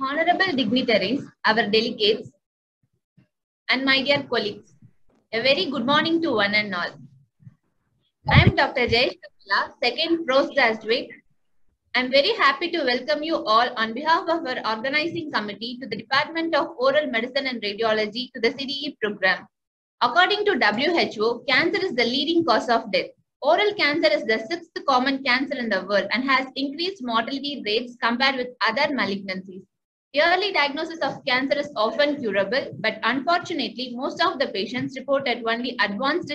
honorable dignitaries, our delegates, and my dear colleagues, a very good morning to one and all. I am Dr. Jayesh Kapila, second postgraduate. I am very happy to welcome you all on behalf of our organizing committee to the Department of Oral Medicine and Radiology to the CDE program. According to WHO, cancer is the leading cause of death. Oral cancer is the sixth common cancer in the world and has increased mortality rates compared with other malignancies. Early diagnosis of cancer is often curable, but unfortunately, most of the patients report at only advanced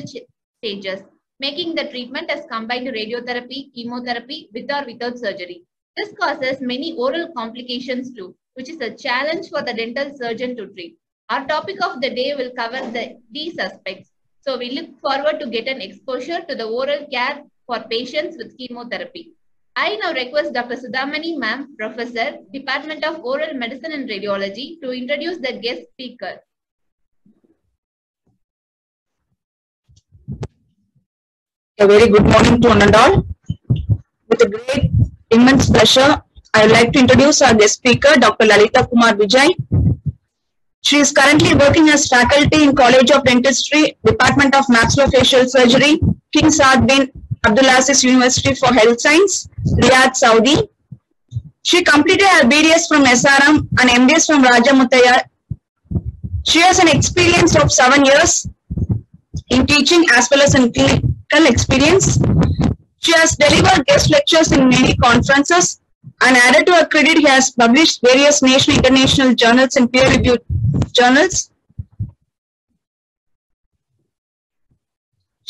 stages, making the treatment as combined radiotherapy, chemotherapy, with or without surgery. This causes many oral complications too, which is a challenge for the dental surgeon to treat. Our topic of the day will cover the, these aspects. So we look forward to get an exposure to the oral care for patients with chemotherapy. I now request Dr. Sudhamani Ma'am, Professor, Department of Oral Medicine and Radiology, to introduce the guest speaker. A very good morning to one and all. With a great, immense pleasure, I would like to introduce our guest speaker, Dr. Lalita Kumar Vijay. She is currently working as faculty in College of Dentistry, Department of Maxillofacial Surgery, King Saud bin Abdulaziz University for Health Science, Riyadh, Saudi. She completed her BDS from SRM and MDS from Rajah Muthiah. She has an experience of seven years in teaching as well as in clinical experience. She has delivered guest lectures in many conferences and added to her credit, he has published various national international journals and peer-reviewed journals.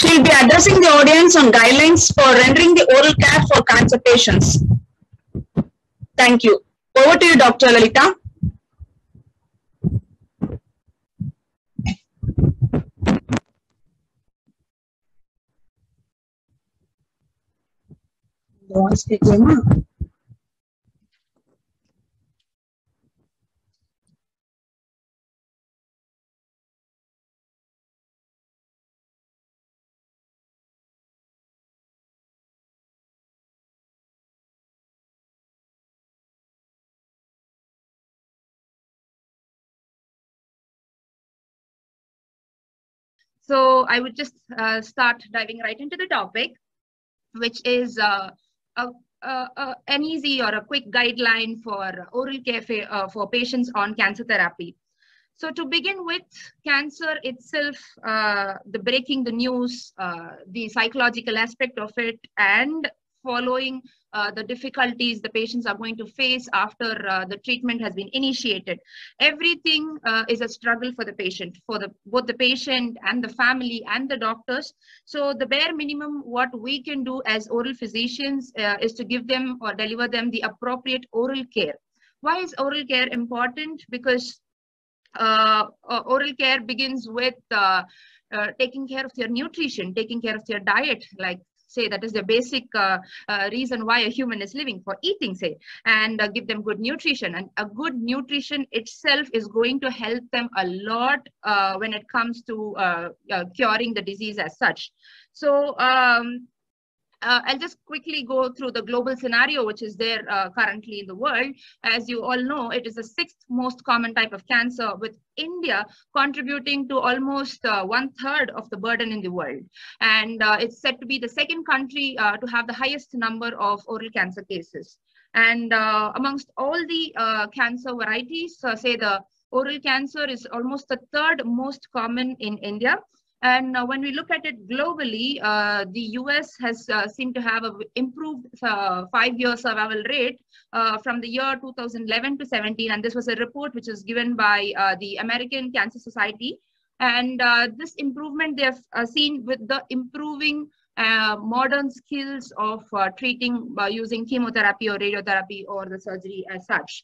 Will be addressing the audience on guidelines for rendering the oral care for cancer patients. Thank you. Over to you, Dr. Lalita. So I would just uh, start diving right into the topic, which is uh, a, a, a, an easy or a quick guideline for oral care uh, for patients on cancer therapy. So to begin with, cancer itself, uh, the breaking the news, uh, the psychological aspect of it, and following uh, the difficulties the patients are going to face after uh, the treatment has been initiated. Everything uh, is a struggle for the patient, for the both the patient and the family and the doctors. So the bare minimum what we can do as oral physicians uh, is to give them or deliver them the appropriate oral care. Why is oral care important? Because uh, oral care begins with uh, taking care of your nutrition, taking care of your diet, like say that is the basic uh, uh, reason why a human is living for eating say and uh, give them good nutrition. And a good nutrition itself is going to help them a lot when it comes to curing the disease as such. So um, uh, I'll just quickly go through the global scenario, which is there uh, currently in the world. As you all know, it is the sixth most common type of cancer, with India contributing to almost uh, one third of the burden in the world. And it's said to be the second country to have the highest number of oral cancer cases. And amongst all the cancer varieties, say the oral cancer is almost the third most common in India. And uh, when we look at it globally, uh, the US has uh, seemed to have an improved five-year survival rate from the year 2011 to 17. And this was a report which was given by the American Cancer Society. And this improvement they have seen with the improving uh, modern skills of uh, treating uh, using chemotherapy or radiotherapy or the surgery as such.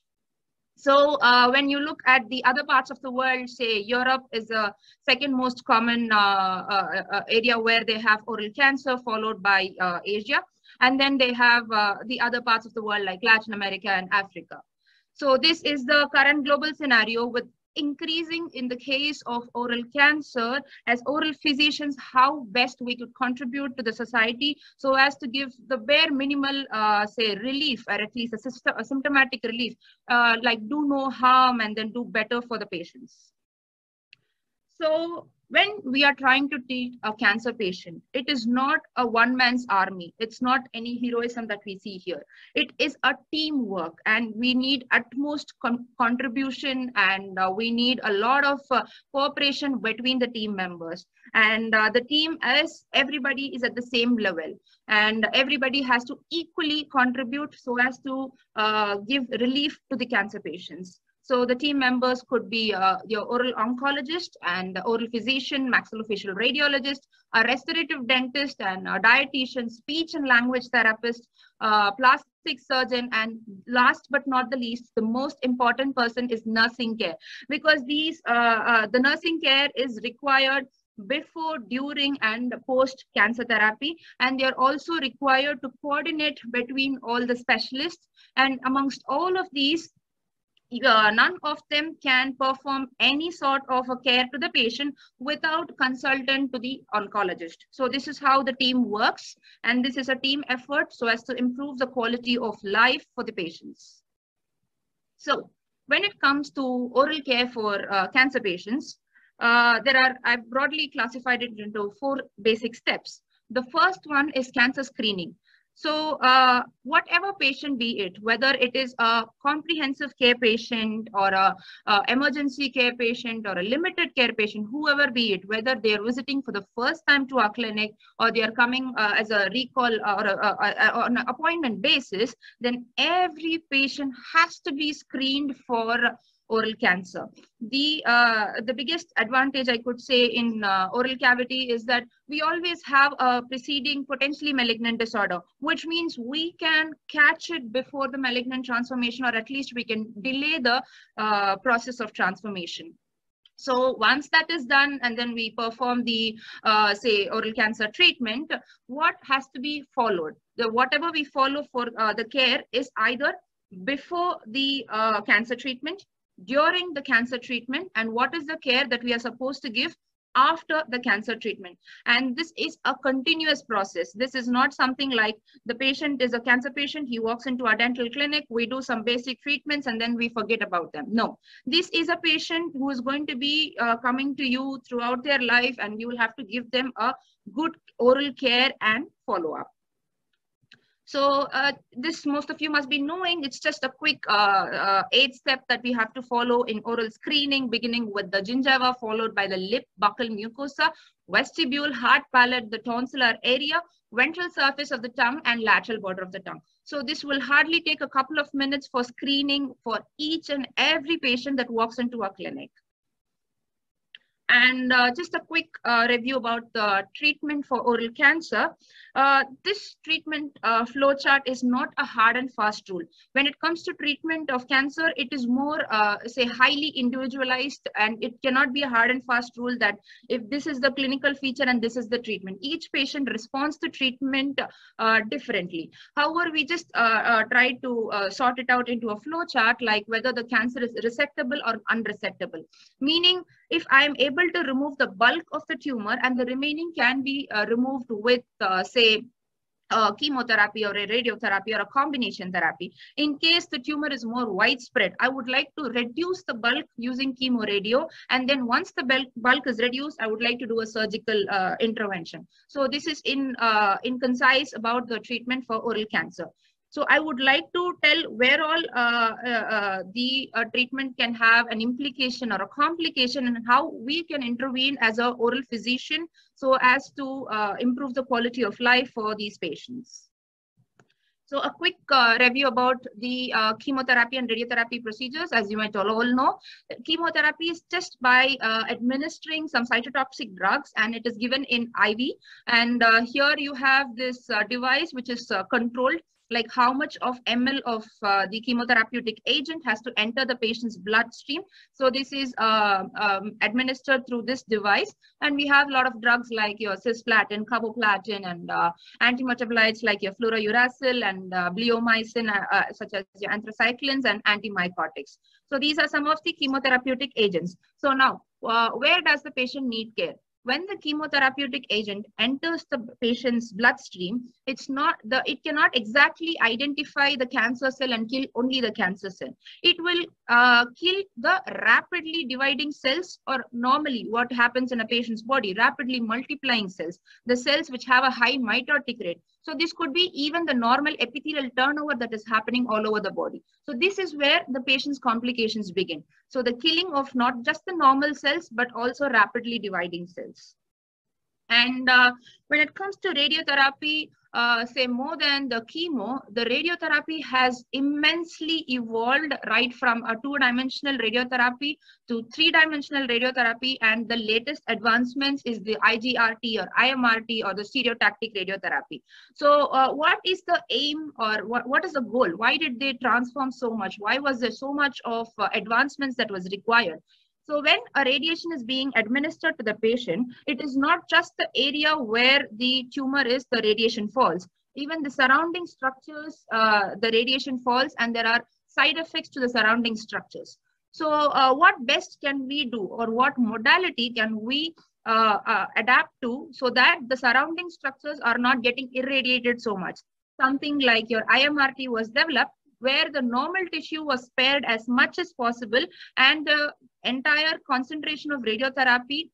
So uh, when you look at the other parts of the world, say Europe is the second most common uh, uh, uh area where they have oral cancer, followed by uh, Asia. And then they have uh, the other parts of the world like Latin America and Africa. So this is the current global scenario with increasing in the case of oral cancer as oral physicians how best we could contribute to the society so as to give the bare minimal uh, say relief or at least a, system, a symptomatic relief uh, like do no harm and then do better for the patients. So when we are trying to treat a cancer patient, it is not a one man's army. It's not any heroism that we see here. It is a teamwork, and we need utmost con contribution and uh, we need a lot of uh, cooperation between the team members. And uh, the team, as everybody is at the same level, and everybody has to equally contribute so as to uh, give relief to the cancer patients. So the team members could be uh, your oral oncologist and the oral physician, maxillofacial radiologist, a restorative dentist and a dietitian, speech and language therapist, uh, plastic surgeon, and last but not the least, the most important person is nursing care because these uh, uh the nursing care is required before, during, and post cancer therapy. And they are also required to coordinate between all the specialists. And amongst all of these, none of them can perform any sort of a care to the patient without consultant to the oncologist. So this is how the team works and this is a team effort so as to improve the quality of life for the patients. So when it comes to oral care for uh, cancer patients, uh, there are, I've broadly classified it into four basic steps. The first one is cancer screening. So uh, whatever patient be it, whether it is a comprehensive care patient or a, a, emergency care patient or a limited care patient, whoever be it, whether they are visiting for the first time to our clinic or they are coming uh, as a recall or a, a, on an appointment basis, then every patient has to be screened for oral cancer. The, uh, the biggest advantage I could say in uh, oral cavity is that we always have a preceding potentially malignant disorder, which means we can catch it before the malignant transformation, or at least we can delay the uh, process of transformation. So once that is done and then we perform the, uh, say, oral cancer treatment, what has to be followed? The, whatever we follow for uh, the care is either before the uh, cancer treatment during the cancer treatment and what is the care that we are supposed to give after the cancer treatment. And this is a continuous process. This is not something like the patient is a cancer patient he walks into a dental clinic we do some basic treatments and then we forget about them. No this is a patient who is going to be uh, coming to you throughout their life and you will have to give them a good oral care and follow up so uh, this most of you must be knowing. It's just a quick uh, uh, eight step that we have to follow in oral screening, beginning with the gingiva, followed by the lip, buccal mucosa, vestibule, hard palate, the tonsillar area, ventral surface of the tongue, and lateral border of the tongue. So this will hardly take a couple of minutes for screening for each and every patient that walks into our clinic. And uh, just a quick uh, review about the treatment for oral cancer. Uh, this treatment uh, flowchart is not a hard and fast rule. When it comes to treatment of cancer, it is more, uh, say, highly individualized and it cannot be a hard and fast rule that if this is the clinical feature and this is the treatment. Each patient responds to treatment uh, differently. However, we just try to sort it out into a flowchart like whether the cancer is resectable or unresectable. Meaning, if I am able to remove the bulk of the tumor and the remaining can be uh, removed with, uh, say, uh, chemotherapy or a radiotherapy or a combination therapy. In case the tumor is more widespread, I would like to reduce the bulk using chemoradio. And then once the bulk, bulk is reduced, I would like to do a surgical uh, intervention. So this is in, uh, in concise about the treatment for oral cancer. So I would like to tell where all uh, uh, uh, the uh, treatment can have an implication or a complication and how we can intervene as a oral physician so as to uh, improve the quality of life for these patients. So a quick uh, review about the chemotherapy and radiotherapy procedures. As you might all, know, chemotherapy is just by administering some cytotoxic drugs and it is given in IV. And here you have this device which is controlled like how much of ml of uh, the chemotherapeutic agent has to enter the patient's bloodstream. So this is uh, um, administered through this device. And we have a lot of drugs like your cisplatin, carboplatin, and uh, antimetabolites like your fluorouracil and uh, bleomycin, uh, uh, such as your anthracyclines and antimycotics. So these are some of the chemotherapeutic agents. So now, where does the patient need care? When the chemotherapeutic agent enters the patient's bloodstream, it's not the it cannot exactly identify the cancer cell and kill only the cancer cell. It will uh, kill the rapidly dividing cells, or normally what happens in a patient's body, rapidly multiplying cells, the cells which have a high mitotic rate. So this could be even the normal epithelial turnover that is happening all over the body. So this is where the patient's complications begin. So the killing of not just the normal cells, but also rapidly dividing cells. And uh, when it comes to radiotherapy, uh, say more than the chemo, the radiotherapy has immensely evolved right from a two-dimensional radiotherapy to three-dimensional radiotherapy. And the latest advancements is the IGRT or IMRT or the stereotactic radiotherapy. So uh, what is the aim or what, what is the goal? Why did they transform so much? Why was there so much of uh, advancements that was required? So when a radiation is being administered to the patient, it is not just the area where the tumor is, the radiation falls. Even the surrounding structures, uh, the radiation falls and there are side effects to the surrounding structures. So uh, what best can we do or what modality can we uh, uh adapt to so that the surrounding structures are not getting irradiated so much? Something like your IMRT was developed where the normal tissue was spared as much as possible and the entire concentration of radiotherapy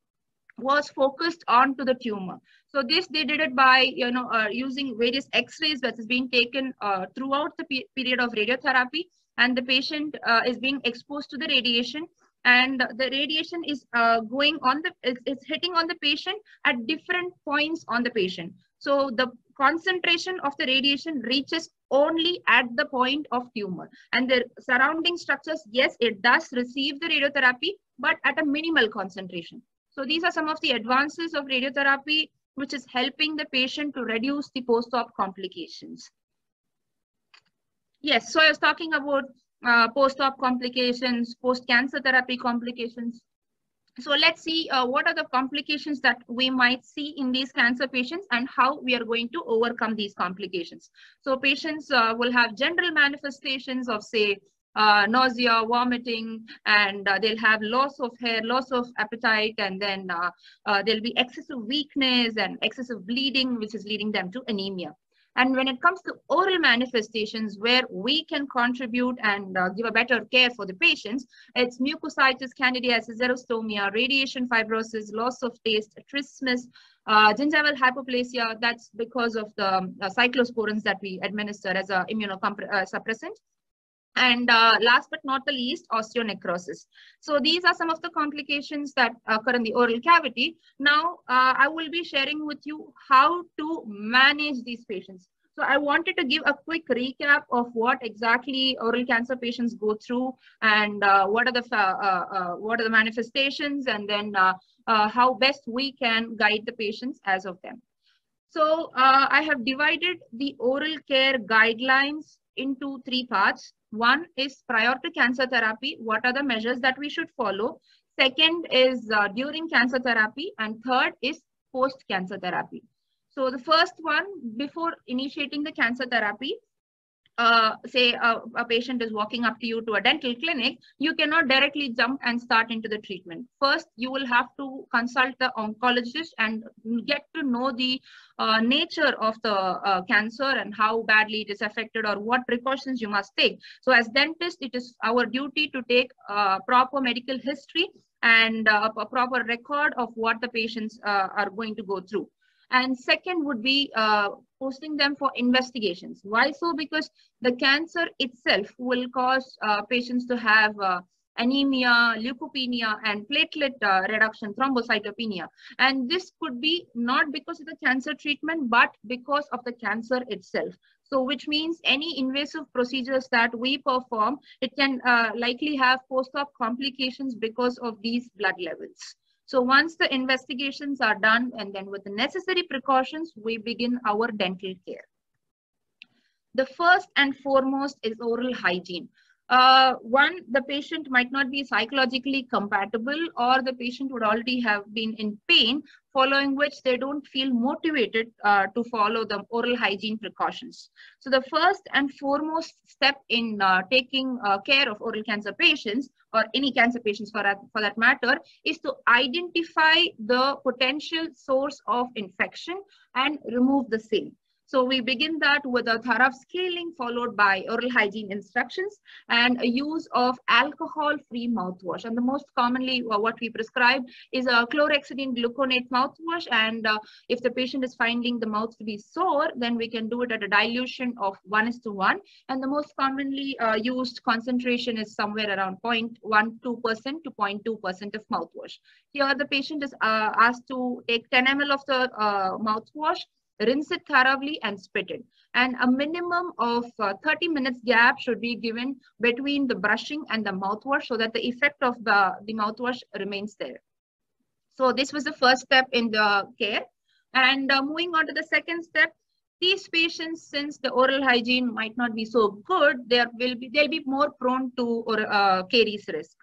was focused on to the tumor. So this they did it by you know uh, using various X-rays that is being taken uh, throughout the pe period of radiotherapy, and the patient uh, is being exposed to the radiation, and the radiation is uh, going on the it's, it's hitting on the patient at different points on the patient. So the concentration of the radiation reaches only at the point of tumor. And the surrounding structures, yes, it does receive the radiotherapy, but at a minimal concentration. So these are some of the advances of radiotherapy, which is helping the patient to reduce the post-op complications. Yes, so I was talking about uh, post-op complications, post-cancer therapy complications. So let's see uh, what are the complications that we might see in these cancer patients and how we are going to overcome these complications. So patients uh, will have general manifestations of say uh, nausea, vomiting, and uh, they'll have loss of hair, loss of appetite, and then uh, uh, there'll be excessive weakness and excessive bleeding, which is leading them to anemia. And when it comes to oral manifestations where we can contribute and uh, give a better care for the patients, it's mucositis, candidiasis, xerostomia, radiation fibrosis, loss of taste, trismus, uh, gingival hypoplasia, that's because of the uh, cyclosporins that we administer as a immunosuppressant. And uh, last but not the least, osteonecrosis. So these are some of the complications that occur in the oral cavity. Now, uh, I will be sharing with you how to manage these patients. So I wanted to give a quick recap of what exactly oral cancer patients go through and uh, what are the uh, uh, what are the manifestations and then uh, how best we can guide the patients as of them. So I have divided the oral care guidelines into three parts. One is prior to cancer therapy, what are the measures that we should follow? Second is uh, during cancer therapy. And third is post-cancer therapy. So the first one, before initiating the cancer therapy, uh, say a, a, patient is walking up to you to a dental clinic, you cannot directly jump and start into the treatment. First, you will have to consult the oncologist and get to know the uh, nature of the uh, cancer and how badly it is affected or what precautions you must take. So as dentists, it is our duty to take uh, proper medical history and uh, a proper record of what the patients uh, are going to go through. And second would be uh, posting them for investigations. Why so? Because the cancer itself will cause uh, patients to have uh, anemia, leukopenia, and platelet uh, reduction, thrombocytopenia. And this could be not because of the cancer treatment, but because of the cancer itself. So which means any invasive procedures that we perform, it can uh, likely have post-op complications because of these blood levels. So once the investigations are done and then with the necessary precautions, we begin our dental care. The first and foremost is oral hygiene. Uh, one, the patient might not be psychologically compatible or the patient would already have been in pain, following which they don't feel motivated uh, to follow the oral hygiene precautions. So the first and foremost step in uh, taking uh, care of oral cancer patients or any cancer patients for that, for that matter is to identify the potential source of infection and remove the same. So we begin that with a thorough scaling followed by oral hygiene instructions and a use of alcohol-free mouthwash. And the most commonly uh, what we prescribe is a chlorhexidine gluconate mouthwash. And uh, if the patient is finding the mouth to be sore, then we can do it at a dilution of 1 is to 1. And the most commonly uh, used concentration is somewhere around 0.12% to 0.2% of mouthwash. Here the patient is uh, asked to take 10 ml of the uh, mouthwash rinse it thoroughly and spit it. And a minimum of uh, 30 minutes gap should be given between the brushing and the mouthwash so that the effect of the, the mouthwash remains there. So this was the first step in the care. And uh, moving on to the second step, these patients, since the oral hygiene might not be so good, there will be they'll be more prone to or uh, caries risk.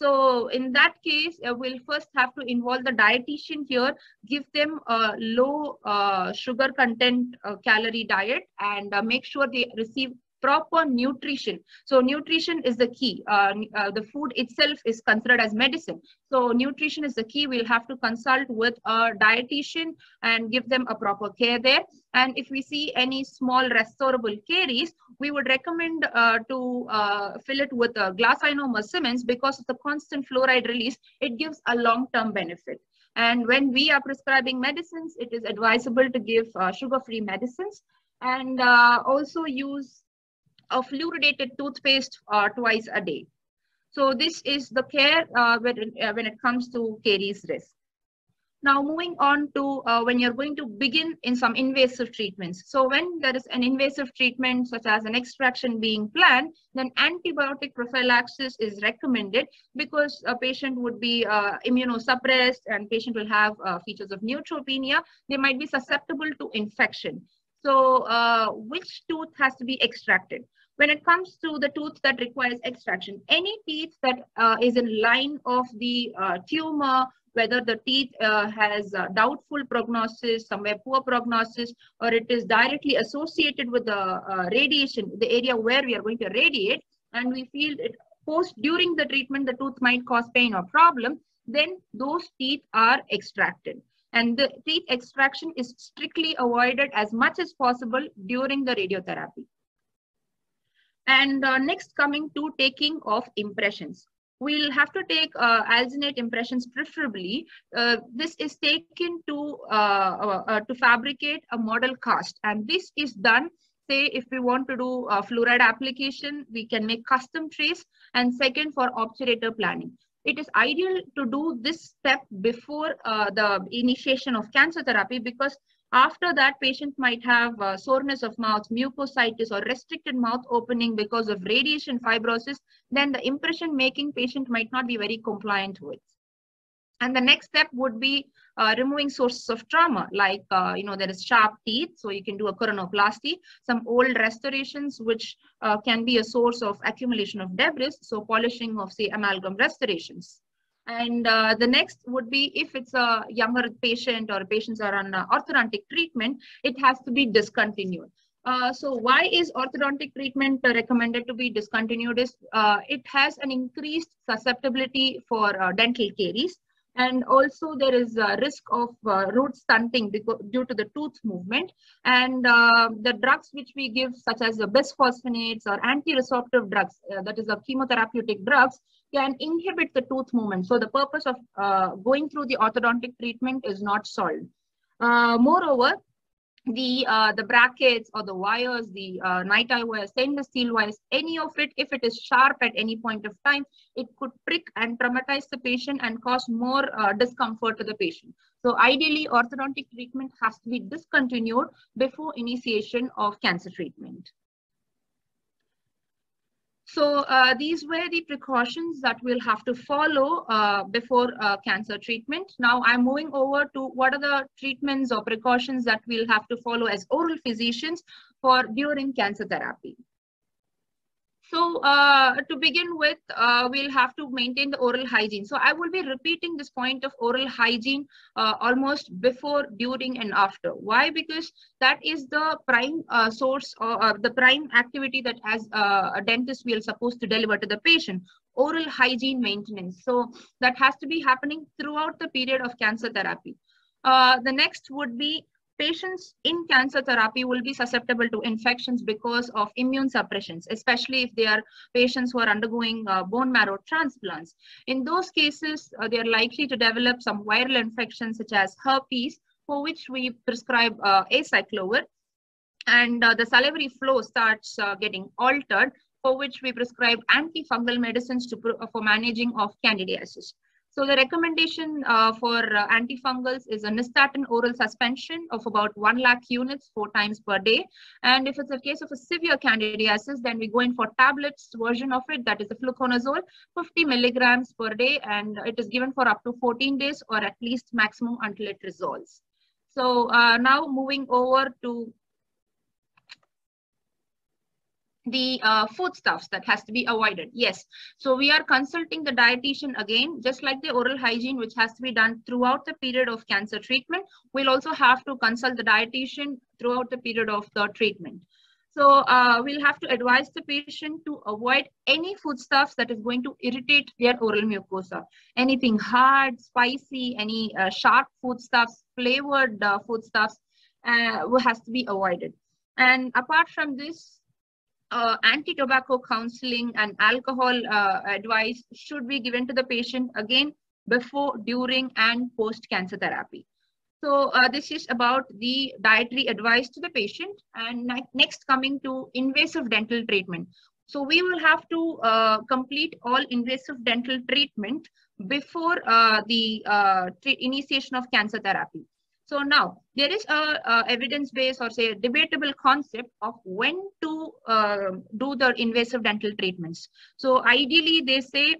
So in that case, uh, we'll first have to involve the dietitian here, give them a low uh, sugar content uh, calorie diet and uh, make sure they receive proper nutrition. So nutrition is the key. Uh, uh, the food itself is considered as medicine. So nutrition is the key. We'll have to consult with a dietitian and give them a proper care there. And if we see any small restorable caries, we would recommend uh, to uh, fill it with a glass ionomer cements because of the constant fluoride release, it gives a long-term benefit. And when we are prescribing medicines, it is advisable to give uh, sugar-free medicines and uh, also use a fluoridated toothpaste uh, twice a day. So this is the care uh, when, uh, when it comes to caries risk. Now moving on to uh, when you're going to begin in some invasive treatments. So when there is an invasive treatment such as an extraction being planned, then antibiotic prophylaxis is recommended because a patient would be uh, immunosuppressed and patient will have uh, features of neutropenia. They might be susceptible to infection. So which tooth has to be extracted? When it comes to the tooth that requires extraction, any teeth that uh, is in line of the uh, tumor, whether the teeth uh, has doubtful prognosis, somewhere poor prognosis, or it is directly associated with the uh, radiation, the area where we are going to radiate, and we feel it post during the treatment, the tooth might cause pain or problem, then those teeth are extracted. And the teeth extraction is strictly avoided as much as possible during the radiotherapy. And uh, next coming to taking of impressions. We'll have to take uh, alginate impressions preferably. Uh, this is taken to, uh, uh, uh, to fabricate a model cast. And this is done, say, if we want to do a fluoride application, we can make custom trays. And second, for obturator planning it is ideal to do this step before the initiation of cancer therapy because after that, patient might have uh, soreness of mouth, mucositis, or restricted mouth opening because of radiation fibrosis. Then the impression making patient might not be very compliant with. And the next step would be uh, removing sources of trauma, like, uh, you know, there is sharp teeth, so you can do a coronoplasty, some old restorations, which uh, can be a source of accumulation of debris, so polishing of, say, amalgam restorations. And uh, the next would be if it's a younger patient or patients are on uh, orthodontic treatment, it has to be discontinued. Uh, so why is orthodontic treatment recommended to be discontinued is uh, it has an increased susceptibility for uh, dental caries and also there is a risk of uh, root stunting because, due to the tooth movement and uh, the drugs which we give such as the bisphosphonates or anti-resorptive drugs uh, that is the chemotherapeutic drugs can inhibit the tooth movement so the purpose of uh, going through the orthodontic treatment is not solved uh, moreover the uh, the brackets or the wires, the uh, NiTi wires, stainless steel wires, any of it, if it is sharp at any point of time, it could prick and traumatize the patient and cause more uh, discomfort to the patient. So ideally, orthodontic treatment has to be discontinued before initiation of cancer treatment. So uh, these were the precautions that we'll have to follow uh, before uh, cancer treatment. Now I'm moving over to what are the treatments or precautions that we'll have to follow as oral physicians for during cancer therapy. So uh, to begin with, uh, we'll have to maintain the oral hygiene. So I will be repeating this point of oral hygiene uh, almost before, during, and after. Why? Because that is the prime uh, source or uh, the prime activity that as uh, a dentist we are supposed to deliver to the patient. Oral hygiene maintenance. So that has to be happening throughout the period of cancer therapy. the next would be patients in cancer therapy will be susceptible to infections because of immune suppressions, especially if they are patients who are undergoing uh, bone marrow transplants. In those cases, uh, they are likely to develop some viral infections such as herpes, for which we prescribe uh, acyclovir. And uh, the salivary flow starts uh, getting altered, for which we prescribe antifungal medicines to, for managing of candidiasis. So the recommendation uh, for uh, antifungals is a nystatin oral suspension of about 1 lakh units four times per day. And if it's a case of a severe candidiasis, then we go in for tablets version of it, that is the fluconazole, 50 milligrams per day, and it is given for up to 14 days or at least maximum until it resolves. So uh, now moving over to the uh, foodstuffs that has to be avoided. Yes. So we are consulting the dietitian again, just like the oral hygiene, which has to be done throughout the period of cancer treatment. We'll also have to consult the dietitian throughout the period of the treatment. So uh, we'll have to advise the patient to avoid any foodstuffs that is going to irritate their oral mucosa. Anything hard, spicy, any uh, sharp foodstuffs, flavored uh, foodstuffs uh, has to be avoided. And apart from this, uh, anti-tobacco counseling and alcohol uh, advice should be given to the patient again before, during, and post-cancer therapy. So uh, this is about the dietary advice to the patient. And next coming to invasive dental treatment. So we will have to uh, complete all invasive dental treatment before uh, the uh, initiation of cancer therapy. So now there is a, a evidence-based or say debatable concept of when to uh, do the invasive dental treatments. So ideally they say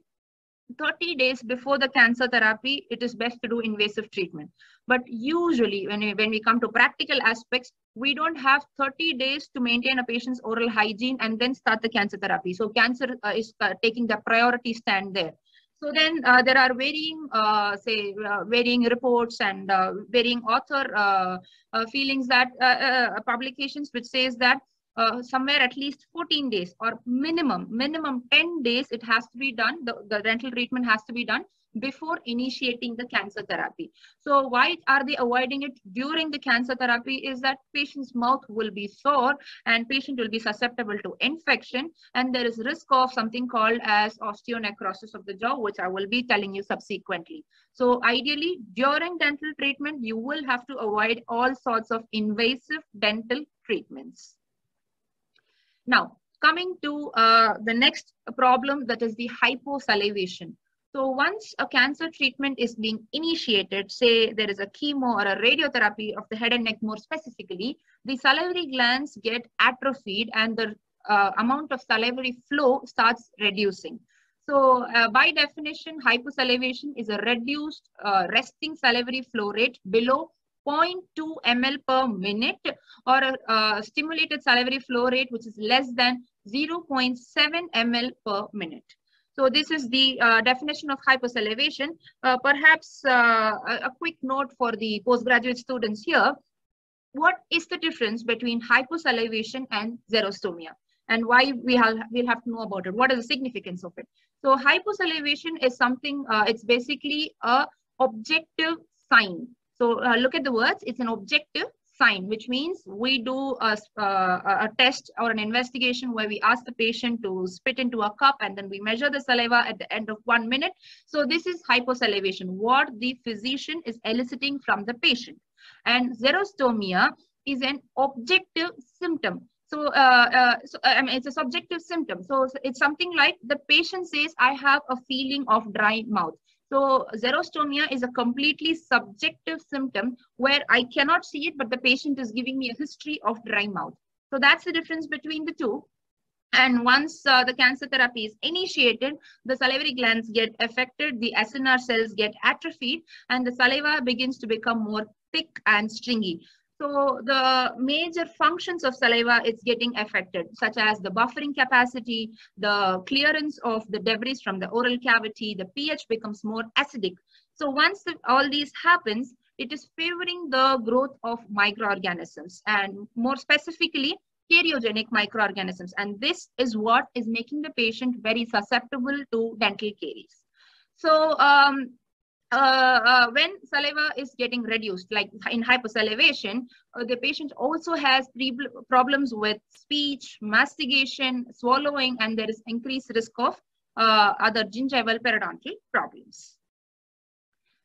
30 days before the cancer therapy, it is best to do invasive treatment. But usually when we, when we come to practical aspects, we don't have 30 days to maintain a patient's oral hygiene and then start the cancer therapy. So cancer uh, is uh, taking the priority stand there. So then uh, there are varying, uh, say, uh, varying reports and uh, varying author uh, uh, feelings that publications which says that Uh, somewhere at least 14 days or minimum, minimum 10 days it has to be done, the, the dental treatment has to be done before initiating the cancer therapy. So why are they avoiding it during the cancer therapy is that patient's mouth will be sore and patient will be susceptible to infection and there is risk of something called as osteonecrosis of the jaw which I will be telling you subsequently. So ideally during dental treatment you will have to avoid all sorts of invasive dental treatments. Now coming to uh, the next problem that is the hyposalivation. So once a cancer treatment is being initiated, say there is a chemo or a radiotherapy of the head and neck more specifically, the salivary glands get atrophied and the uh, amount of salivary flow starts reducing. So uh, by definition, hyposalivation is a reduced uh, resting salivary flow rate below 0.2 ml per minute or a, a stimulated salivary flow rate which is less than 0.7 ml per minute. So this is the uh, definition of hyposalivation. Uh, perhaps uh, a, quick note for the postgraduate students here. What is the difference between hyposalivation and xerostomia? And why we have, we'll have to know about it. What is the significance of it? So hyposalivation is something, uh, it's basically a objective sign. So uh, look at the words, it's an objective sign, which means we do a, a, test or an investigation where we ask the patient to spit into a cup and then we measure the saliva at the end of one minute. So this is hyposalivation, what the physician is eliciting from the patient. And xerostomia is an objective symptom. So, uh, uh, so I mean, it's a subjective symptom. So it's something like the patient says, I have a feeling of dry mouth. So xerostomia is a completely subjective symptom where I cannot see it, but the patient is giving me a history of dry mouth. So that's the difference between the two. And once uh, the cancer therapy is initiated, the salivary glands get affected, the acinar cells get atrophied, and the saliva begins to become more thick and stringy. So the major functions of saliva is getting affected, such as the buffering capacity, the clearance of the debris from the oral cavity, the pH becomes more acidic. So once the, all these happens, it is favoring the growth of microorganisms and more specifically cariogenic microorganisms. And this is what is making the patient very susceptible to dental caries. So um, when saliva is getting reduced, like in hyposalivation, uh, the patient also has problems with speech, mastication, swallowing, and there is increased risk of uh, other gingival periodontal problems.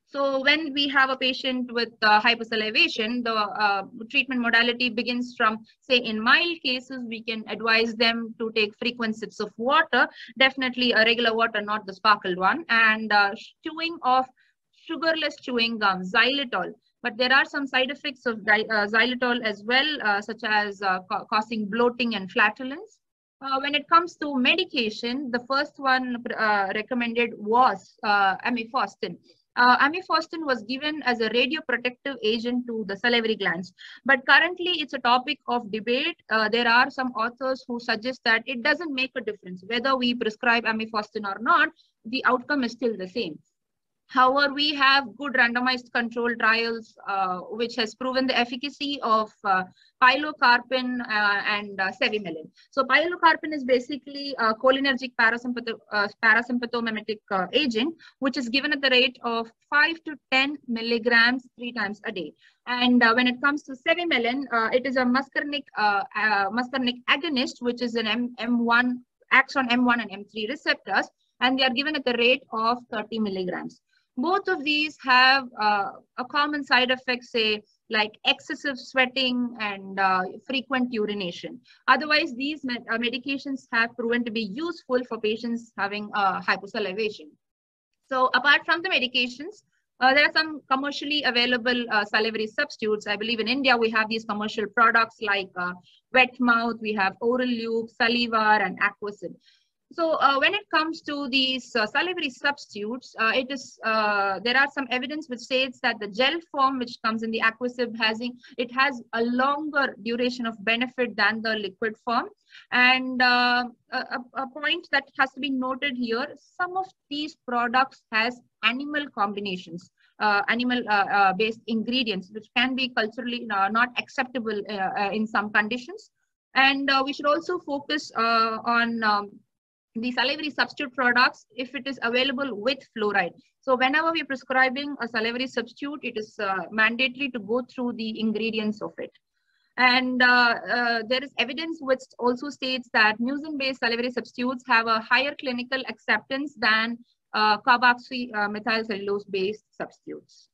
So when we have a patient with uh, hyposalivation, the uh, treatment modality begins from, say, in mild cases, we can advise them to take frequent sips of water, definitely a regular water, not the sparkled one, and chewing of sugarless chewing gum, xylitol. But there are some side effects of uh, xylitol as well, uh, such as uh, ca causing bloating and flatulence. Uh, when it comes to medication, the first one uh, recommended was amifostine. Uh, amifostine was given as a radioprotective agent to the salivary glands. But currently, it's a topic of debate. Uh, there are some authors who suggest that it doesn't make a difference. Whether we prescribe amifostine or not, the outcome is still the same. However, we have good randomized control trials, uh, which has proven the efficacy of uh, pilocarpine uh, and uh, cevimeline. So pilocarpine is basically a cholinergic parasympatho uh, parasympathomimetic uh, agent, which is given at the rate of 5 to 10 milligrams three times a day. And uh, when it comes to cevimeline, it is a muscarinic, muscarinic agonist, which is an M M1, acts on M1 and M3 receptors, and they are given at the rate of 30 milligrams. Both of these have uh, a common side effect, say, like excessive sweating and uh, frequent urination. Otherwise, these med uh, medications have proven to be useful for patients having uh, hyposalivation. So apart from the medications, uh, there are some commercially available uh, salivary substitutes. I believe in India, we have these commercial products like wet mouth, we have oral lube, Salivar, and Aquacid. So uh, when it comes to these uh, salivary substitutes, uh, it is uh, there are some evidence which states that the gel form which comes in the Aquacid has it has a longer duration of benefit than the liquid form. And uh, a, a, point that has to be noted here: some of these products has animal combinations. Uh, animal based ingredients which can be culturally not acceptable in some conditions and we should also focus on um, the salivary substitute products if it is available with fluoride. So whenever we're prescribing a salivary substitute, it is uh, mandatory to go through the ingredients of it. And uh, uh, there is evidence which also states that mucin-based salivary substitutes have a higher clinical acceptance than uh, carboxy methylcellulose-based substitutes.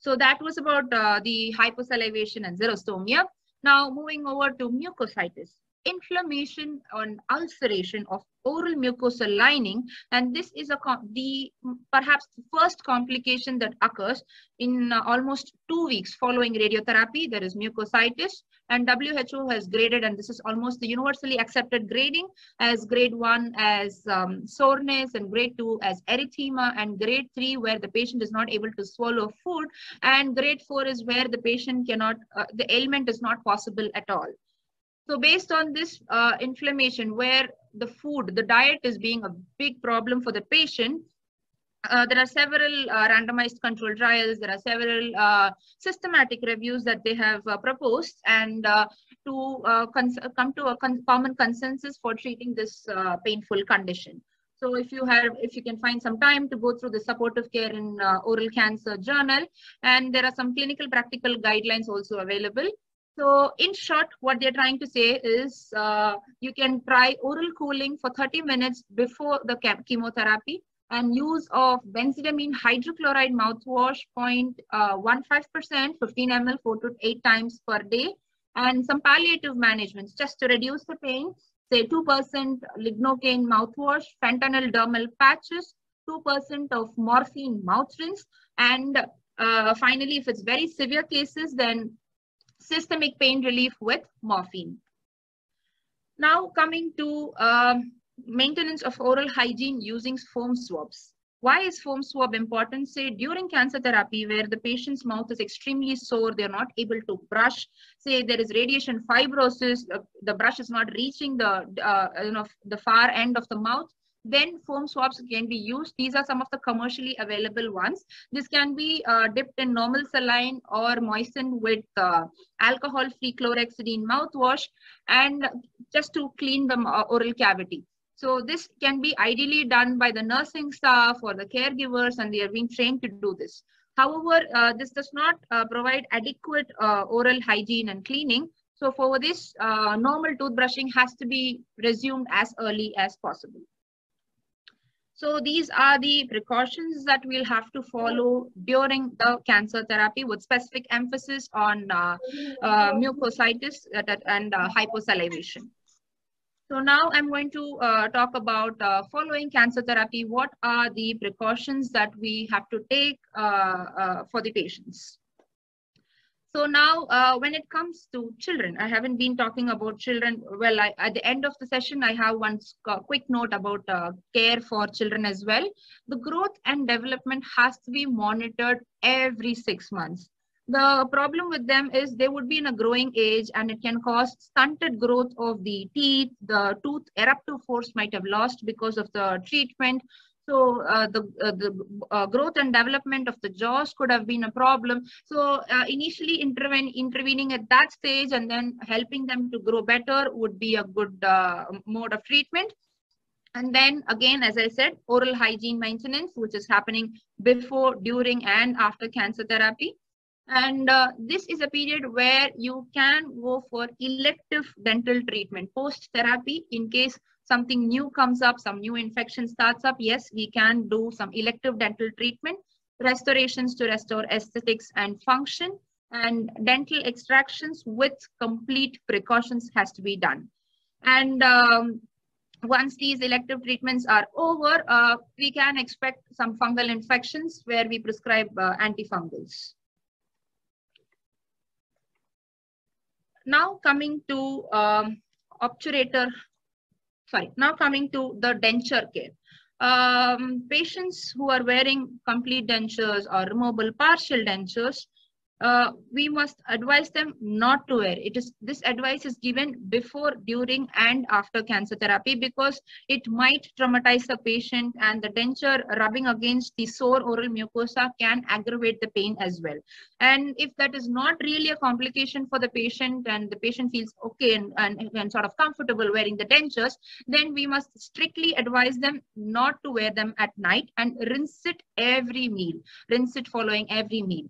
So that was about uh, the hyposalivation and xerostomia. Now moving over to mucositis inflammation and ulceration of oral mucosal lining. And this is a the perhaps the first complication that occurs in uh, almost two weeks following radiotherapy there is mucositis. And WHO has graded and this is almost the universally accepted grading as grade one as um, soreness and grade two as erythema. And grade three where the patient is not able to swallow food. And grade four is where the patient cannot uh, the ailment is not possible at all so based on this uh, inflammation, where the food, the diet is being a big problem for the patient, uh, there are several uh, randomized control trials. There are several uh, systematic reviews that they have uh, proposed, and uh, to come to a con common consensus for treating this painful condition. So if you have, if you can find some time to go through the supportive care in oral cancer journal, and there are some clinical practical guidelines also available. So in short, what they're trying to say is uh, you can try oral cooling for 30 minutes before the chemotherapy and use of benzydamine hydrochloride mouthwash uh, 0.15%, 15 ml, 4 to 8 times per day, and some palliative managements just to reduce the pain, say 2% lignocaine mouthwash, fentanyl dermal patches, 2% of morphine mouth rinse, and uh, finally, if it's very severe cases, then systemic pain relief with morphine. Now coming to um, maintenance of oral hygiene using foam swabs. Why is foam swab important? Say during cancer therapy, where the patient's mouth is extremely sore, they're not able to brush. Say there is radiation fibrosis, uh, the brush is not reaching the uh, you know the far end of the mouth. Then foam swabs can be used. These are some of the commercially available ones. This can be uh, dipped in normal saline or moistened with uh, alcohol-free chlorhexidine mouthwash and just to clean the uh, oral cavity. So this can be ideally done by the nursing staff or the caregivers and they are being trained to do this. However, uh, this does not uh, provide adequate uh, oral hygiene and cleaning. So for this, uh, normal toothbrushing has to be resumed as early as possible. So these are the precautions that we'll have to follow during the cancer therapy with specific emphasis on uh, uh, mucositis and hyposalivation. So now I'm going to uh, talk about uh, following cancer therapy. What are the precautions that we have to take uh, uh for the patients? So now uh, when it comes to children, I haven't been talking about children. Well, I, at the end of the session, I have one quick note about uh, care for children as well. The growth and development has to be monitored every six months. The problem with them is they would be in a growing age and it can cause stunted growth of the teeth. The tooth eruptive force might have lost because of the treatment. So uh, the, uh, the uh, growth and development of the jaws could have been a problem. So uh, initially intervene, intervening at that stage and then helping them to grow better would be a good uh, mode of treatment. And then again, as I said, oral hygiene maintenance, which is happening before, during, and after cancer therapy. And uh, this is a period where you can go for elective dental treatment, post therapy, in case something new comes up, some new infection starts up. Yes, we can do some elective dental treatment, restorations to restore aesthetics and function, and dental extractions with complete precautions has to be done. And um, once these elective treatments are over, uh, we can expect some fungal infections where we prescribe uh, antifungals. Now coming to um, obturator, sorry, now coming to the denture care. Um, patients who are wearing complete dentures or removable partial dentures uh, we must advise them not to wear. It is this advice is given before, during, and after cancer therapy because it might traumatize the patient, and the denture rubbing against the sore oral mucosa can aggravate the pain as well. And if that is not really a complication for the patient, and the patient feels okay and, and, and sort of comfortable wearing the dentures, then we must strictly advise them not to wear them at night and rinse it every meal. Rinse it following every meal.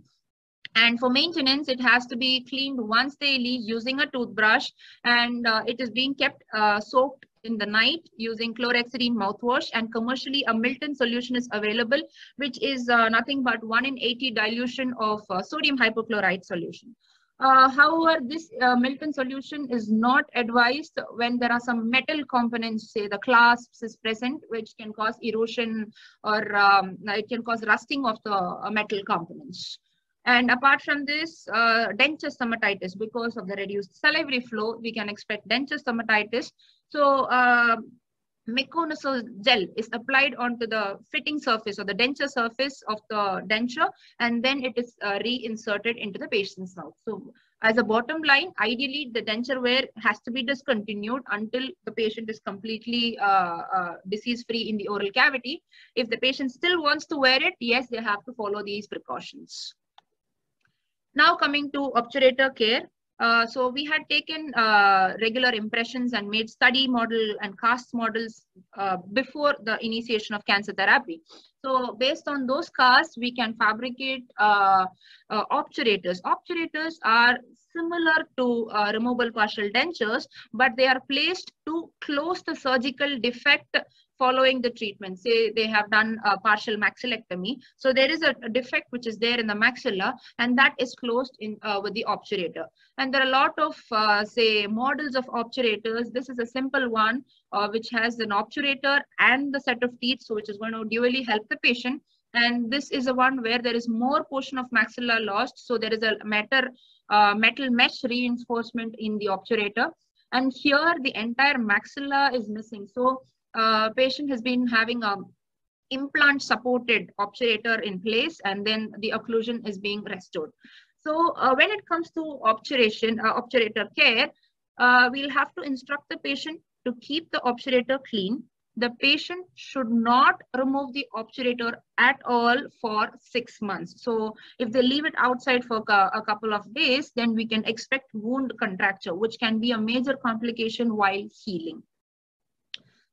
And for maintenance, it has to be cleaned once daily using a toothbrush and uh, it is being kept uh, soaked in the night using chlorhexidine mouthwash and commercially a Milton solution is available, which is uh, nothing but 1 in 80 dilution of uh, sodium hypochlorite solution. Uh, however, this uh, Milton solution is not advised when there are some metal components, say the clasps is present, which can cause erosion or um, it can cause rusting of the uh, metal components. And apart from this, uh, denture stomatitis, because of the reduced salivary flow, we can expect denture stomatitis. So uh, gel is applied onto the fitting surface or the denture surface of the denture, and then it is uh, reinserted into the patient's mouth. So as a bottom line, ideally the denture wear has to be discontinued until the patient is completely uh, uh, disease-free in the oral cavity. If the patient still wants to wear it, yes, they have to follow these precautions. Now coming to obturator care. Uh, so we had taken uh, regular impressions and made study model and cast models uh, before the initiation of cancer therapy. So based on those casts, we can fabricate uh, uh, obturators. Obturators are similar to uh, removable partial dentures, but they are placed to close the surgical defect following the treatment. Say they have done a partial maxillectomy. So there is a, a defect which is there in the maxilla and that is closed in uh, with the obturator. And there are a lot of, uh, say, models of obturators. This is a simple one uh, which has an obturator and the set of teeth, so which is going to dually help the patient. And this is a one where there is more portion of maxilla lost. So there is a metal, uh, metal mesh reinforcement in the obturator. And here the entire maxilla is missing. So uh, patient has been having a implant supported obturator in place and then the occlusion is being restored. So uh, when it comes to obturation, uh, obturator care, uh, we'll have to instruct the patient to keep the obturator clean. The patient should not remove the obturator at all for six months. So if they leave it outside for a couple of days, then we can expect wound contracture, which can be a major complication while healing.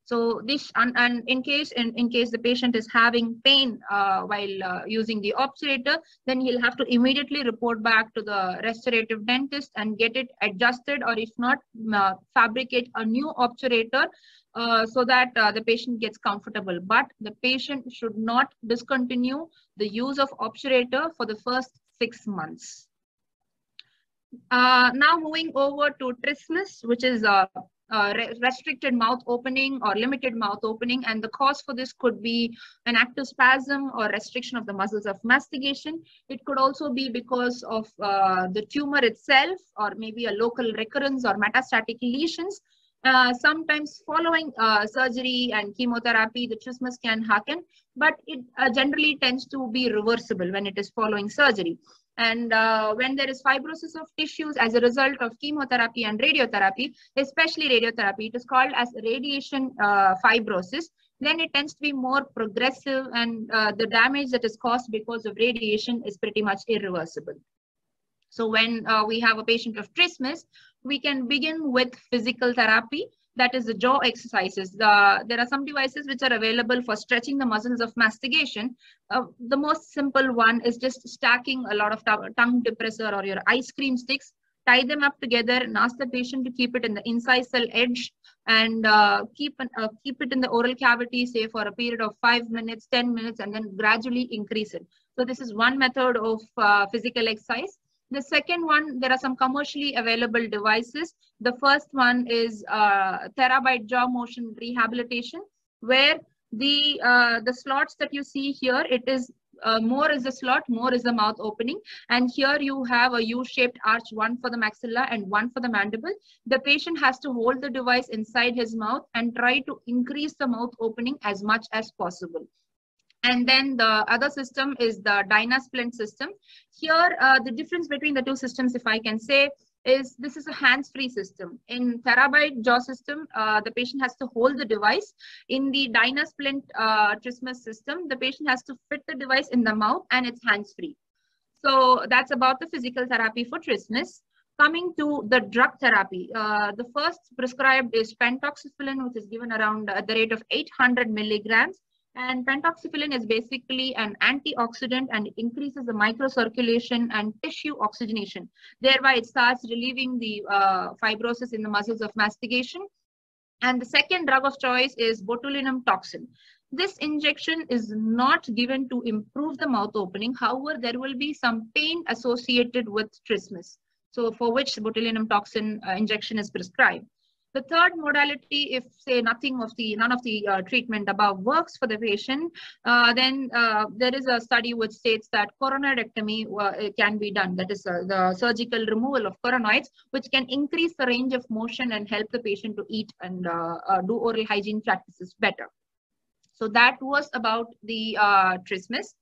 So this, and, and in case in, in case the patient is having pain uh, while uh, using the obturator, then he'll have to immediately report back to the restorative dentist and get it adjusted, or if not, uh, fabricate a new obturator uh, so that uh, the patient gets comfortable. But the patient should not discontinue the use of obturator for the first six months. Uh, now moving over to trismus, which is a uh, re restricted mouth opening or limited mouth opening. And the cause for this could be an active spasm or restriction of the muscles of mastication. It could also be because of uh, the tumor itself or maybe a local recurrence or metastatic lesions. Uh, sometimes following uh, surgery and chemotherapy, the trismus can happen, but it uh, generally tends to be reversible when it is following surgery. And uh, when there is fibrosis of tissues as a result of chemotherapy and radiotherapy, especially radiotherapy, it is called as radiation uh, fibrosis. Then it tends to be more progressive and uh, the damage that is caused because of radiation is pretty much irreversible. So when uh, we have a patient of trismus, we can begin with physical therapy that is the jaw exercises. The, there are some devices which are available for stretching the muscles of mastication. Uh, the most simple one is just stacking a lot of tongue depressor or your ice cream sticks, tie them up together and ask the patient to keep it in the incisal edge and uh, keep, uh, keep it in the oral cavity, say for a period of five minutes, 10 minutes, and then gradually increase it. So this is one method of uh, physical exercise. The second one, there are some commercially available devices. The first one is uh, TheraBite jaw motion rehabilitation, where the uh, the slots that you see here, it is uh, more is the slot, more is the mouth opening. And here you have a U-shaped arch, one for the maxilla and one for the mandible. The patient has to hold the device inside his mouth and try to increase the mouth opening as much as possible. And then the other system is the DynaSplint system. Here, uh, the difference between the two systems, if I can say, is this is a hands-free system. In TheraBite jaw system, uh, the patient has to hold the device. In the DynaSplint uh, Trismus system, the patient has to fit the device in the mouth and it's hands-free. So that's about the physical therapy for trismus. Coming to the drug therapy, uh, the first prescribed is pentoxifylline, which is given around at the rate of 800 milligrams. And pentoxifylline is basically an antioxidant and it increases the microcirculation and tissue oxygenation. Thereby, it starts relieving the uh, fibrosis in the muscles of mastication. And the second drug of choice is botulinum toxin. This injection is not given to improve the mouth opening. However, there will be some pain associated with trismus. So for which botulinum toxin uh, injection is prescribed. The third modality, if say nothing of the none of the uh, treatment above works for the patient, uh, then uh, there is a study which states that coronoidectomy uh, can be done. That is uh, the surgical removal of coronoids, which can increase the range of motion and help the patient to eat and uh, do oral hygiene practices better. So that was about the trismus.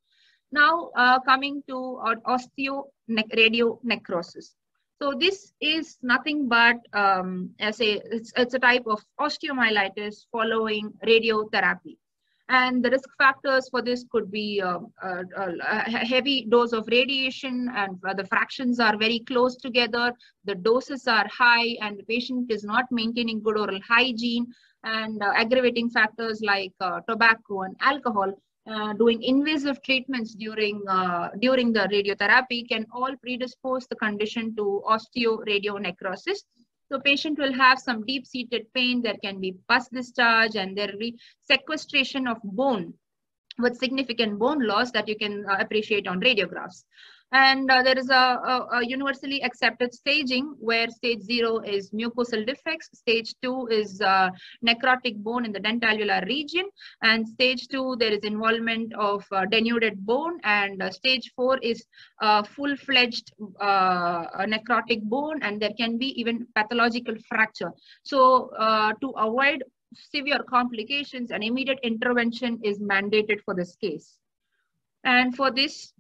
Now coming to osteoradionecrosis. So this is nothing but, um, as a, it's, it's a type of osteomyelitis following radiotherapy. And the risk factors for this could be uh, uh, a heavy dose of radiation and the fractions are very close together. The doses are high and the patient is not maintaining good oral hygiene and uh, aggravating factors like uh, tobacco and alcohol uh, doing invasive treatments during uh, during the radiotherapy can all predispose the condition to osteoradionecrosis. So patient will have some deep-seated pain. There can be pus discharge and there will be sequestration of bone with significant bone loss that you can uh, appreciate on radiographs. And uh, there is a, a, a, universally accepted staging where stage zero is mucosal defects, stage two is uh, necrotic bone in the dentoalveolar region, and stage two, there is involvement of uh, denuded bone, and uh, stage four is uh, full-fledged uh, necrotic bone, and there can be even pathological fracture. So to avoid severe complications, an immediate intervention is mandated for this case. And for this,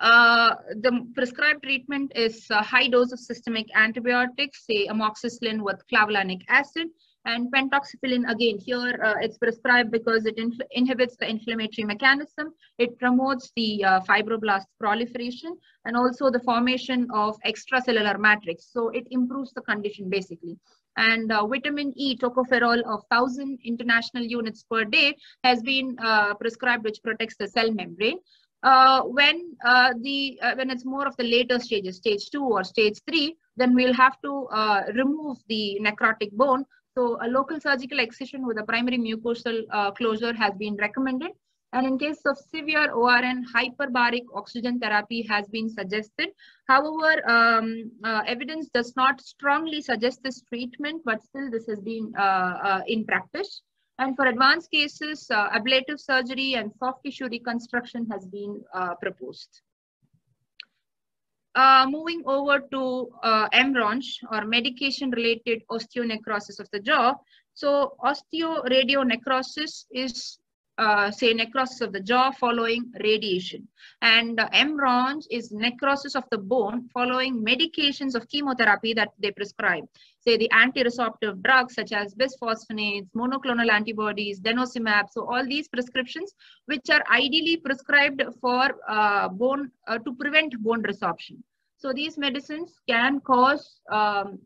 uh, the prescribed treatment is a high dose of systemic antibiotics, say amoxicillin with clavulanic acid, and pentoxifylline again here uh, it's prescribed because it inhibits the inflammatory mechanism. It promotes the uh, fibroblast proliferation and also the formation of extracellular matrix. So it improves the condition basically. And uh, vitamin e tocopherol of 1000 international units per day has been uh, prescribed which protects the cell membrane uh, when uh, the uh, when it's more of the later stages, stage two or stage three, then we'll have to uh, remove the necrotic bone. So a local surgical excision with a primary mucosal uh, closure has been recommended. And in case of severe ORN, hyperbaric oxygen therapy has been suggested. However, um, uh, evidence does not strongly suggest this treatment, but still this has been in practice. And for advanced cases, uh, ablative surgery and soft tissue reconstruction has been uh, proposed. Uh, moving over to uh, MRONJ or medication-related osteonecrosis of the jaw. So osteoradionecrosis is uh, say necrosis of the jaw following radiation. And uh, MRONJ is necrosis of the bone following medications of chemotherapy that they prescribe. Say the anti-resorptive drugs such as bisphosphonates, monoclonal antibodies, denosumab. So all these prescriptions which are ideally prescribed for uh, bone uh, to prevent bone resorption. So these medicines can cause um,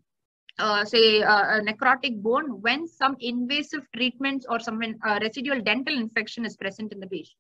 uh, say uh, a necrotic bone when some invasive treatments or some uh, residual dental infection is present in the patient.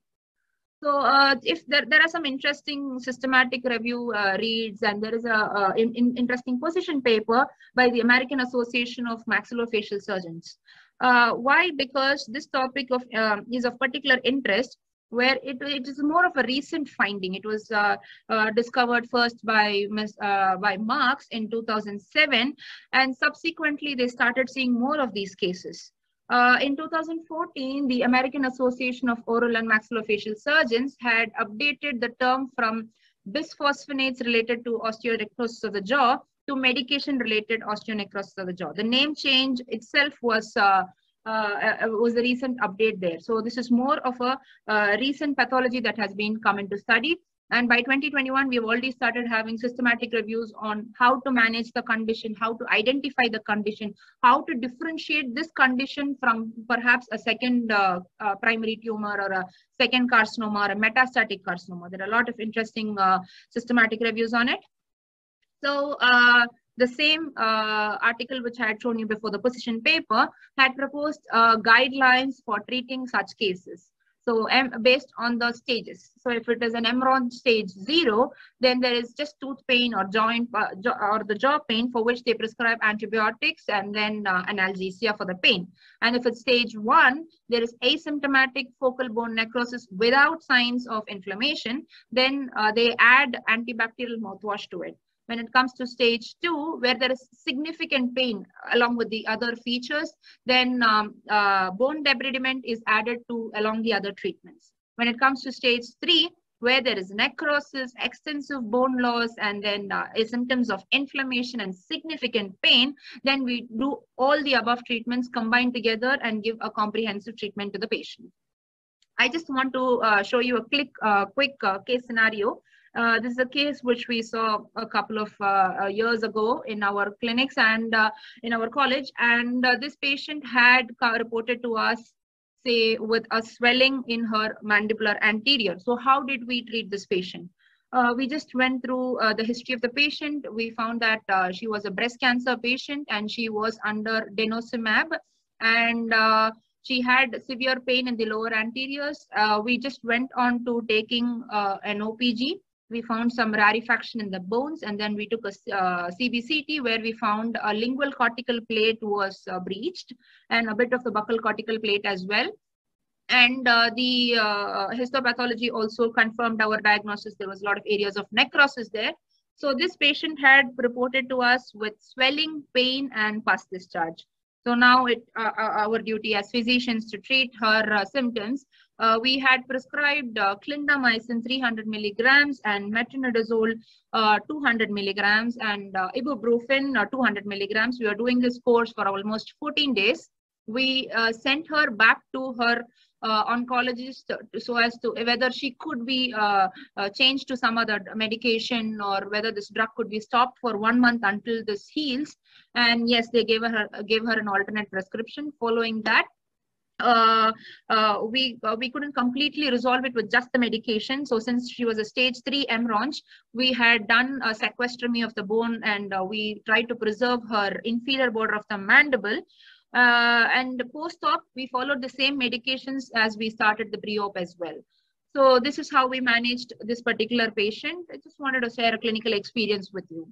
So uh, if there, there are some interesting systematic review uh, reads and there is a uh, in, in interesting position paper by the American Association of Maxillofacial Surgeons. why? Because this topic of um, is of particular interest where it, it is more of a recent finding. It was uh, uh, discovered first by uh, by Marx in 2007, and subsequently they started seeing more of these cases. Uh, in 2014, the American Association of Oral and Maxillofacial Surgeons had updated the term from bisphosphonates related to osteonecrosis of the jaw to medication related osteonecrosis of the jaw. The name change itself was uh, was the recent update there. So this is more of a uh, recent pathology that has been come into study. And by 2021, we've already started having systematic reviews on how to manage the condition, how to identify the condition, how to differentiate this condition from perhaps a second uh, uh, primary tumor or a second carcinoma or a metastatic carcinoma. There are a lot of interesting uh, systematic reviews on it. So the same uh, article which I had shown you before, the position paper, had proposed uh, guidelines for treating such cases. So um, based on the stages. So if it is an MRON stage zero, then there is just tooth pain or joint uh, or the jaw pain for which they prescribe antibiotics and then uh, analgesia for the pain. And if it's stage one, there is asymptomatic focal bone necrosis without signs of inflammation, then uh, they add antibacterial mouthwash to it. When it comes to stage two, where there is significant pain along with the other features, then um, uh, bone debridement is added to along the other treatments. When it comes to stage three, where there is necrosis, extensive bone loss, and then uh, symptoms of inflammation and significant pain, then we do all the above treatments combined together and give a comprehensive treatment to the patient. I just want to uh, show you a quick, uh, quick uh, case scenario uh, this is a case which we saw a couple of uh, uh years ago in our clinics and uh, in our college. And uh, this patient had reported to us, say, with a swelling in her mandibular anterior. So, how did we treat this patient? we just went through the history of the patient. We found that she was a breast cancer patient and she was under denosumab. And she had severe pain in the lower anteriors. Uh, we just went on to taking uh, an OPG we found some rarefaction in the bones and then we took a uh, CBCT where we found a lingual cortical plate was uh, breached and a bit of the buccal cortical plate as well. And uh, the uh, histopathology also confirmed our diagnosis. There was a lot of areas of necrosis there. So this patient had reported to us with swelling, pain, and pus discharge. So now it uh, uh, our duty as physicians to treat her symptoms uh, we had prescribed uh, clindamycin 300 milligrams and metronidazole uh, 200 milligrams and uh, ibuprofen uh, 200 milligrams. We are doing this course for almost 14 days. we uh, sent her back to her oncologist so as to whether she could be changed to some other medication or whether this drug could be stopped for one month until this heals. And yes, they gave her gave her an alternate prescription. Following that, uh, uh, we uh, we couldn't completely resolve it with just the medication. So since she was a stage three MRONJ, we had done a sequestration of the bone and uh, we tried to preserve her inferior border of the mandible. Uh, and post-op, we followed the same medications as we started the pre-op as well. So this is how we managed this particular patient. I just wanted to share a clinical experience with you.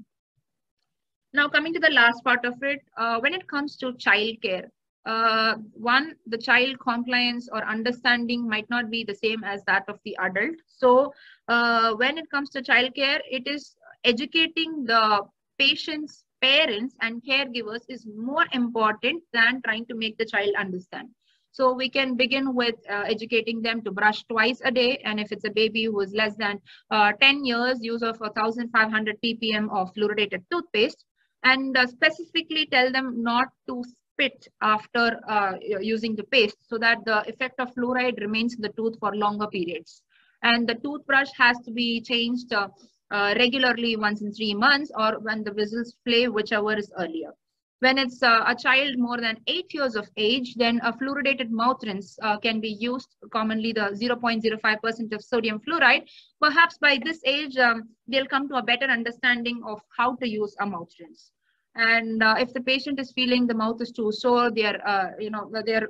Now coming to the last part of it, when it comes to childcare, uh, one, the child compliance or understanding might not be the same as that of the adult. So uh, when it comes to childcare, it is educating the patient's parents and caregivers is more important than trying to make the child understand. So we can begin with uh, educating them to brush twice a day. And if it's a baby who is less than uh, 10 years, use of 1,500 ppm of fluoridated toothpaste and uh, specifically tell them not to spit after uh, using the paste so that the effect of fluoride remains in the tooth for longer periods. And the toothbrush has to be changed uh, uh, regularly once in three months or when the whistles play, whichever is earlier. When it's uh, a child more than eight years of age, then a fluoridated mouth rinse uh, can be used, commonly the 0.05% of sodium fluoride. Perhaps by this age, um, they'll come to a better understanding of how to use a mouth rinse. And uh, if the patient is feeling the mouth is too sore, they're, uh, you know, they're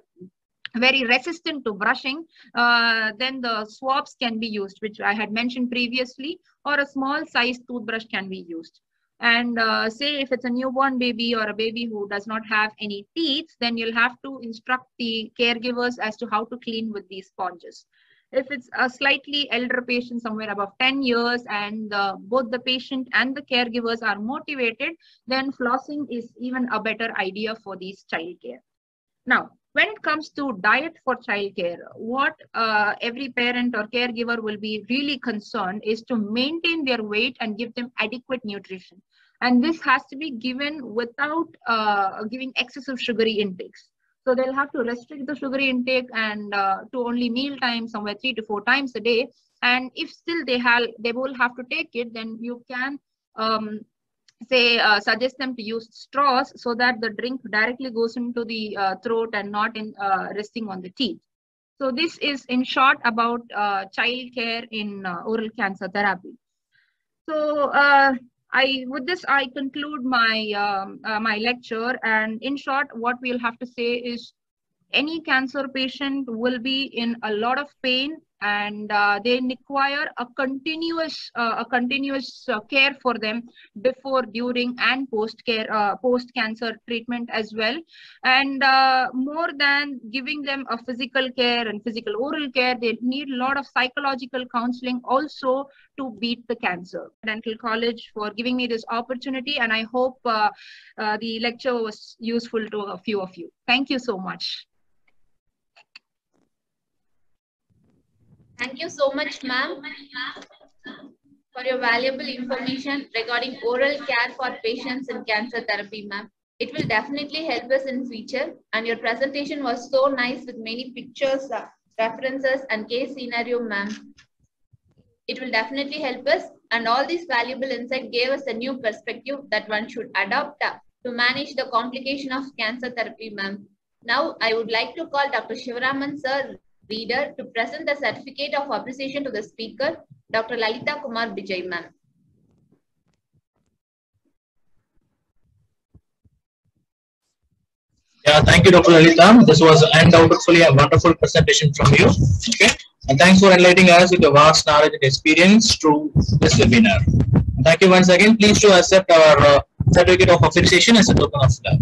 very resistant to brushing, uh, then the swabs can be used, which I had mentioned previously, or a small size toothbrush can be used. And uh, say if it's a newborn baby or a baby who does not have any teeth, then you'll have to instruct the caregivers as to how to clean with these sponges. If it's a slightly elder patient, somewhere above 10 years, and uh, both the patient and the caregivers are motivated, then flossing is even a better idea for these childcare. Now, when it comes to diet for childcare, what uh, every parent or caregiver will be really concerned is to maintain their weight and give them adequate nutrition. And this has to be given without uh, giving excessive sugary intakes. So they'll have to restrict the sugary intake and uh, to only meal time somewhere three to four times a day. And if still they have, they will have to take it, then you can um, say uh, suggest them to use straws so that the drink directly goes into the uh, throat and not in uh, resting on the teeth. So this is in short about uh, child care in uh, oral cancer therapy. So I with this I conclude my um, my lecture. And in short what we'll have to say is any cancer patient will be in a lot of pain and uh, they require a continuous uh, a continuous uh, care for them before during and post care uh, post cancer treatment as well. And uh, more than giving them a physical care and physical oral care they need a lot of psychological counseling also to beat the cancer. Dental college for giving me this opportunity and i hope uh, the lecture was useful to a few of you. Thank you so much Thank you so much, ma'am, for your valuable information regarding oral care for patients in cancer therapy, ma'am. It will definitely help us in future. And your presentation was so nice with many pictures, uh, references, and case scenario, ma'am. It will definitely help us. And all these valuable insight gave us a new perspective that one should adopt uh, to manage the complication of cancer therapy, ma'am. Now, I would like to call Dr. Shivaraman, sir, reader to present the certificate of appreciation to the speaker, Dr. Lalita Kumar Vijay ma'am. Yeah, thank you, Dr. Lalita. This was undoubtedly a wonderful presentation from you. Okay, and thanks for enlightening us with your vast knowledge and experience through this webinar. And thank you once again. Please to accept our uh, certificate of appreciation as a token of love.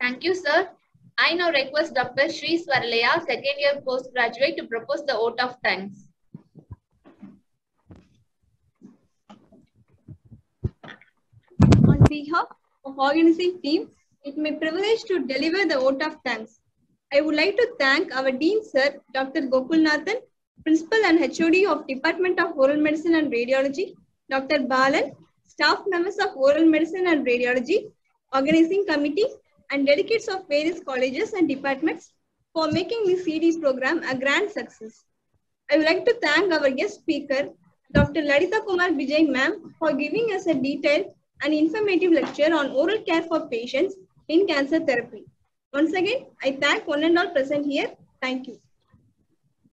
Thank you, sir. I now request Dr. Sri Swarlaya, second year postgraduate, to propose the oath of thanks. On behalf of organizing team, it may privilege to deliver the vote of thanks. I would like to thank our Dean Sir, Dr. Gokulnathan, Principal and HOD of Department of Oral Medicine and Radiology, Dr. Balan, staff members of Oral Medicine and Radiology, Organizing Committee, and delegates of various colleges and departments for making this CD program a grand success. I would like to thank our guest speaker, Dr. Lalita Kumar Vijay ma'am, for giving us a detailed and informative lecture on oral care for patients in cancer therapy. Once again, I thank one and all present here. Thank you.